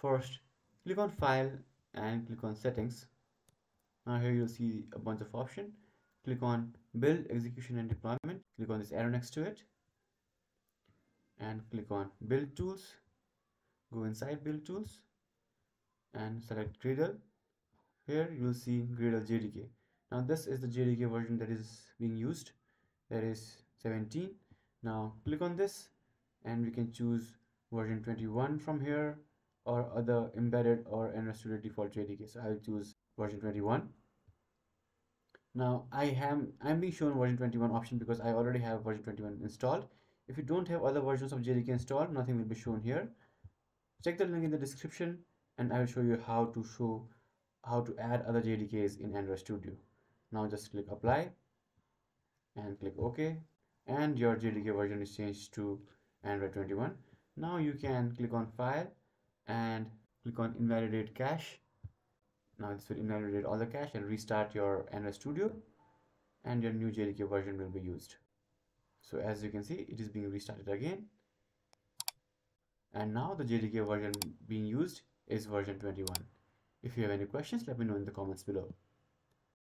first click on file and click on settings. Now here you'll see a bunch of options click on build execution and deployment. Click on this arrow next to it. And click on build tools. Go inside build tools and select Gradle. Here you'll see Gradle JDK now this is the JDK version that is being used. That is 17 now click on this and we can choose version 21 from here or other embedded or Studio default JDK so I'll choose version 21 now I am I'm being shown version 21 option because I already have version 21 installed. If you don't have other versions of JDK installed nothing will be shown here. Check the link in the description and I will show you how to show how to add other JDKs in Android Studio. Now just click apply and click OK and your JDK version is changed to Android 21 now you can click on file click on invalidate cache. Now this will invalidate all the cache and restart your Android Studio and your new JDK version will be used. So as you can see it is being restarted again. And now the JDK version being used is version 21 if you have any questions let me know in the comments below